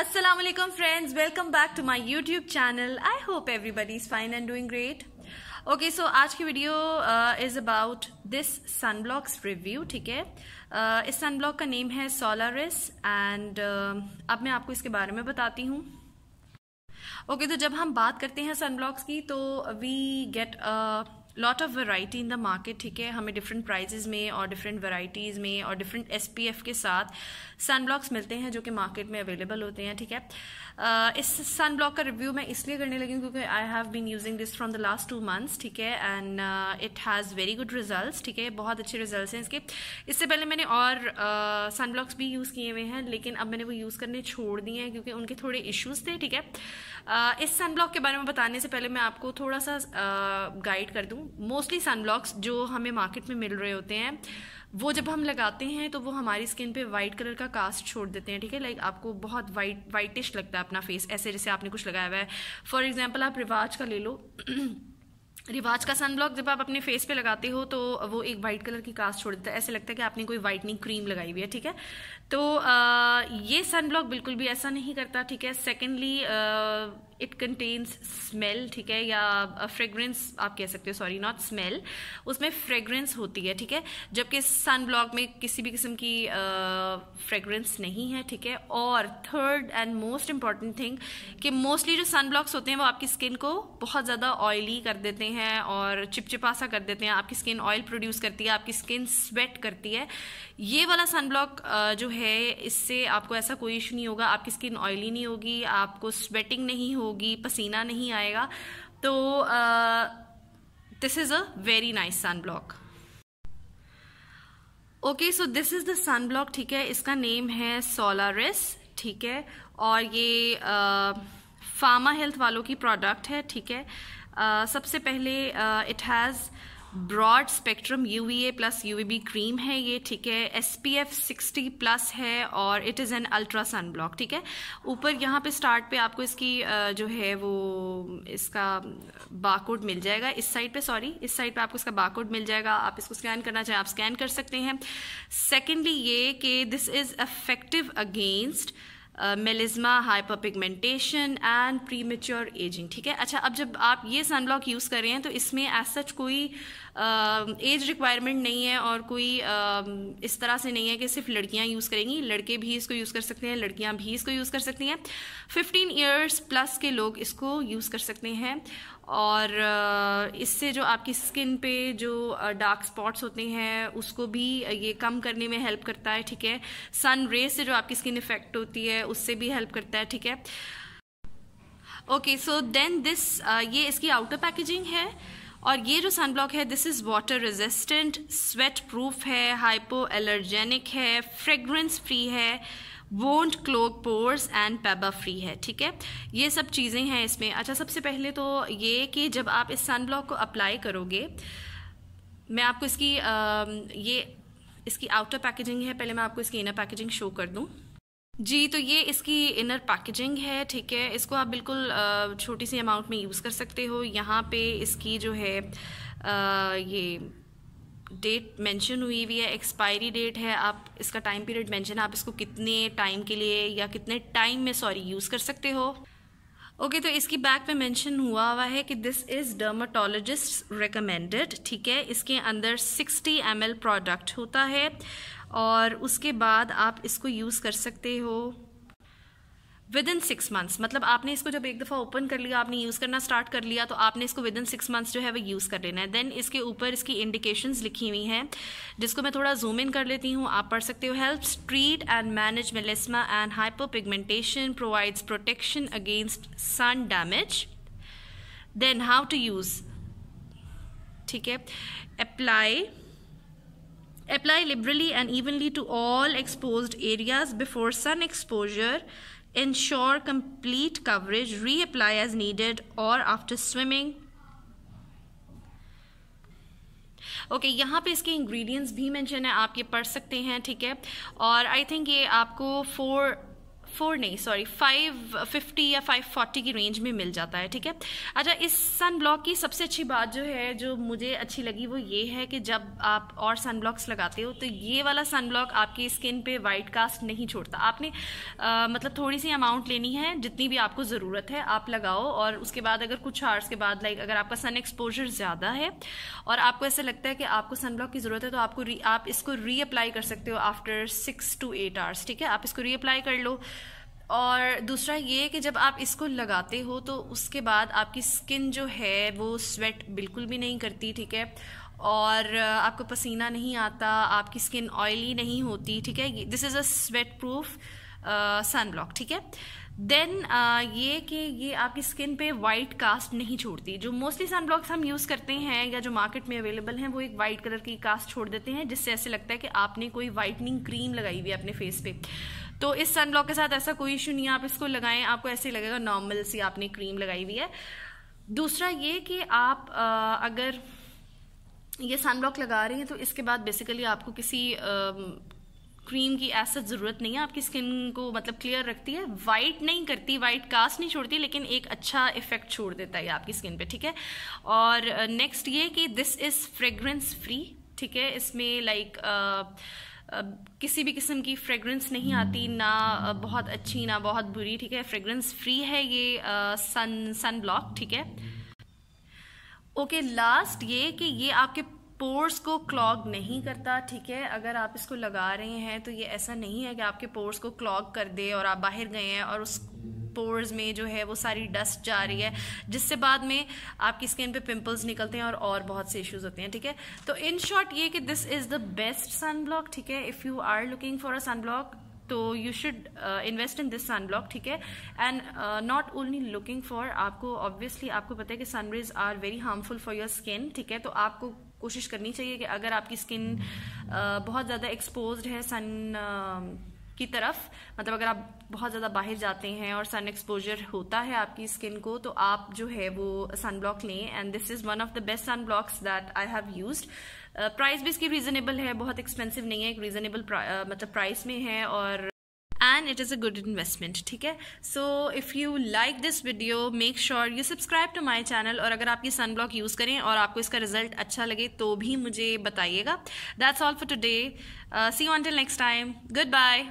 Assalamu alaikum friends. Welcome back to my youtube channel. I hope everybody is fine and doing great. Okay so आज की video is about this sun blocks review ठीक है? Uh, इस sun block का name है Solaris and uh, अब मैं आपको इसके बारे में बताती हूँ। ओके तो जब हम बात करते हैं सनब्लॉक्स की तो we get lot of variety in the market ठीक है? हमें डिफरेंट प्राइजेज में और डिफरेंट वेराइटीज़ में और डिफरेंट एसपीएफ के साथ सन ब्लॉक्स मिलते हैं जो कि मार्केट में अवेलेबल होते हैं ठीक है? Uh, इस सन ब्लॉक का रिव्यू मैं इसलिए करने लगी क्योंकि I have been using this from the last two months ठीक है? And it has very good result ठीक है? बहुत अच्छे रिज़ल्ट हैं इसके। इससे पहले मैंने और सन uh, ब्लॉक्स भी यूज़ किए हुए हैं लेकिन अब मैंने वो यूज़ करने छोड़ दिए हैं क्योंकि उनके थोड़े इश्यूज़ थे ठीक है? Uh, इस सन ब्लॉक के बारे में बताने से पहले मैं आपको थोड़ा सा गाइड uh, कर दूँ। मोस्टली सन ब्लॉक्स जो हमें मार्केट में मिल रहे होते हैं वो जब हम लगाते हैं तो वो हमारी स्किन पे वाइट कलर का कास्ट छोड़ देते हैं ठीक है? लाइक आपको बहुत वाइट वाइटिश लगता है अपना फेस ऐसे जैसे आपने कुछ लगाया हुआ है। फॉर एग्ज़ाम्पल आप रिवाज का ले लो। रिवाज का सन ब्लॉक जब आप अपने फेस पे लगाते हो तो वो एक वाइट कलर की कास्ट छोड़ देता है। ऐसे लगता है कि आपने कोई वाइटनिंग क्रीम लगाई हुई है ठीक है? तो आ, ये सन ब्लॉक बिल्कुल भी ऐसा नहीं करता ठीक है? सेकेंडली इट कंटेन्स स्मेल ठीक है, या फ्रेग्रेंस आप कह सकते हो सॉरी नॉट स्मेल उसमें फ्रेग्रेंस होती है, ठीक है? जबकि सन ब्लॉक में किसी भी किस्म की फ्रेग्रेंस नहीं है, ठीक है? और third and most important thing कि मोस्टली जो सन ब्लॉक्स होते हैं, वो आपकी स्किन को बहुत ज़्यादा ऑयली कर देते हैं और चिपचिपासा कर देते हैं। आपकी स्किन ऑयल प्रोड्यूस करती है, आपकी स्किन स्वेट करती है। ये वाला सन ब्लॉक जो है, इससे आपको ऐसा कोई इशू नहीं होगा। आपकी स्किन ऑयली नहीं होगी, आपको स्वेटिंग नहीं होगी। पसीना नहीं आएगा। तो this is a very nice sun block okay so this is the sun block ठीक है? इसका नेम है सोलारिस ठीक है? और ये फार्मा हेल्थ वालों की प्रोडक्ट है ठीक है? uh, सबसे पहले it has broad spectrum UVA plus UVB cream है ये, ठीक है? S P F sixty plus है और it is an ultra sun block ठीक है? ऊपर यहाँ पे स्टार्ट पे आपको इसकी जो है वो, इसका बारकोड मिल जाएगा। इस साइड पे सॉरी इस साइड पे आपको इसका बारकोड मिल जाएगा। आप इसको स्कैन करना चाहें, आप स्कैन कर सकते हैं। सेकेंडली ये कि this is effective against melasma hyperpigmentation and premature ageing ठीक है? अच्छा अब जब आप ये सनब्लॉक यूज़ कर रहे हैं तो इसमें एज सच कोई एज uh, रिक्वायरमेंट नहीं है और कोई uh, इस तरह से नहीं है कि सिर्फ़ लड़कियाँ यूज़ करेंगी लड़के भी इसको यूज़ कर सकते हैं लड़कियाँ भी इसको यूज़ कर सकती हैं। 15 इयर्स प्लस के लोग इसको यूज़ कर सकते हैं और इससे जो आपकी स्किन पे जो डार्क स्पॉट्स होते हैं उसको भी ये कम करने में हेल्प करता है ठीक है? सन रेज से जो आपकी स्किन इफ़ेक्ट होती है उससे भी हेल्प करता है ठीक है? ओके सो देन दिस ये इसकी आउटर पैकेजिंग है और ये जो सन ब्लॉक है this is water resistant sweat proof है हाइपो एलर्जेनिक है फ्रेग्रेंस फ्री है वोंट क्लोक पोर्स एंड पेबा फ्री है ठीक है? ये सब चीज़ें हैं इसमें। अच्छा सबसे पहले तो ये कि जब आप इस सन ब्लॉक को अप्लाई करोगे मैं आपको इसकी आ, ये इसकी आउटर पैकेजिंग है पहले मैं आपको इसकी इनर पैकेजिंग शो कर दूँ। जी तो ये इसकी इनर पैकेजिंग है ठीक है। इसको आप बिल्कुल छोटी सी अमाउंट में यूज़ कर सकते हो। यहाँ पे इसकी जो है आ, ये डेट मेंशन हुई हुई है एक्सपायरी डेट है। आप इसका टाइम पीरियड मेंशन है आप इसको कितने टाइम के लिए या कितने टाइम में सॉरी यूज़ कर सकते हो। ओके okay, तो इसकी बैक पे मेंशन हुआ हुआ है कि दिस इज़ डर्माटोलॉजिस्ट रिकमेंडेड ठीक है। इसके अंदर 60 एम प्रोडक्ट होता है। और उसके बाद आप इसको यूज़ कर सकते हो विद इन सिक्स मंथ्स मतलब आपने इसको जब एक दफ़ा ओपन कर लिया, आपने यूज़ करना स्टार्ट कर लिया तो आपने इसको विद इन सिक्स मंथ्स जो है वो यूज़ कर लेना है। देन इसके ऊपर इसकी इंडिकेशंस लिखी हुई हैं, जिसको मैं थोड़ा जूम इन कर लेती हूँ। आप पढ़ सकते हो help treat and manage melasma and hyperpigmentation provides protection against sun damage then how to use ठीक है apply Apply liberally and evenly to all exposed areas before sun exposure ensure complete coverage reapply as needed or after swimming okay okay, यहाँ पे इसके ingredients भी mention है आप ये पढ़ सकते हैं ठीक है और आई थिंक ये आपको फोर फोर नहीं सॉरी फाइव फिफ्टी या फाइव फोर्टी की रेंज में मिल जाता है ठीक है? अच्छा इस सन ब्लॉक की सबसे अच्छी बात जो है जो मुझे अच्छी लगी वो ये है कि जब आप और सन ब्लॉक्स लगाते हो तो ये वाला सन ब्लॉक आपकी स्किन पे वाइट कास्ट नहीं छोड़ता। आपने आ, मतलब थोड़ी सी अमाउंट लेनी है जितनी भी आपको ज़रूरत है आप लगाओ और उसके बाद अगर कुछ आवर्स के बाद लाइक अगर आपका सन एक्सपोजर ज़्यादा है और आपको ऐसा लगता है कि आपको सन ब्लॉक की ज़रूरत है तो आपको आप इसको रीअप्लाई कर सकते हो after six to eight hours ठीक है? आप इसको रीअप्लाई कर लो और दूसरा ये कि जब आप इसको लगाते हो तो उसके बाद आपकी स्किन जो है, वो स्वेट बिल्कुल भी नहीं करती, ठीक है? और आपको पसीना नहीं आता, आपकी स्किन ऑयली नहीं होती, ठीक है? This is a sweat proof sun block ठीक है? देन uh, ये कि ये आपकी स्किन पे वाइट कास्ट नहीं छोड़ती। जो मोस्टली सन ब्लॉक्स हम यूज़ करते हैं या जो मार्केट में अवेलेबल हैं वो एक वाइट कलर की कास्ट छोड़ देते हैं जिससे ऐसे लगता है कि आपने कोई वाइटनिंग क्रीम लगाई हुई है अपने फेस पे। तो इस सन ब्लॉक के साथ ऐसा कोई इशू नहीं है आप इसको लगाएँ आपको ऐसे लगेगा नॉर्मल सी आपने क्रीम लगाई हुई है। दूसरा ये कि आप आ, अगर ये सन ब्लॉक लगा रही हैं तो इसके बाद बेसिकली आपको किसी क्रीम की ऐसा ज़रूरत नहीं है। आपकी स्किन को मतलब क्लियर रखती है। वाइट नहीं करती वाइट कास्ट नहीं छोड़ती लेकिन एक अच्छा इफ़ेक्ट छोड़ देता है आपकी स्किन पे ठीक है? और नेक्स्ट ये कि दिस इज़ फ्रेग्रेंस फ्री ठीक है? इसमें लाइक किसी भी किस्म की फ्रेग्रेंस नहीं आती ना बहुत अच्छी ना बहुत बुरी ठीक है? फ्रेग्रेंस फ्री है ये सन सन ब्लॉक ठीक है? ओके okay, लास्ट ये कि ये आपके पोर्स को क्लॉग नहीं करता, ठीक है? अगर आप इसको लगा रहे हैं तो ये ऐसा नहीं है कि आपके पोर्स को क्लॉग कर दे और आप बाहर गए हैं और उस पोर्स में जो है वो सारी डस्ट जा रही है, जिससे बाद में आपकी स्किन पे पिंपल्स निकलते हैं और और बहुत से इश्यूज़ होते हैं, ठीक है? तो इन शॉर्ट ये कि this is the best sun block ठीक है? If you are looking for a sun block तो you should invest in this sun block ठीक है? And not only looking for आपको ऑब्वियसली आपको पता है कि sunrays are very harmful for your skin ठीक है? तो आपको कोशिश करनी चाहिए कि अगर आपकी स्किन बहुत ज़्यादा एक्सपोज है सन की तरफ़ मतलब अगर आप बहुत ज़्यादा बाहर जाते हैं और सन एक्सपोजर होता है आपकी स्किन को तो आप जो है वो सन ब्लॉक लें। And this is one of the best sun blocks that I have used price भी इसकी रीजनेबल है, बहुत एक्सपेंसिव नहीं है, एक रीजनेबल मतलब प्राइस में है और and it is a good investment ठीक है? So if you like this video make sure you subscribe to my channel और अगर आप ये सन ब्लॉक यूज़ करें और आपको इसका रिज़ल्ट अच्छा लगे तो भी मुझे बताइएगा। That's all for today see you until next time good bye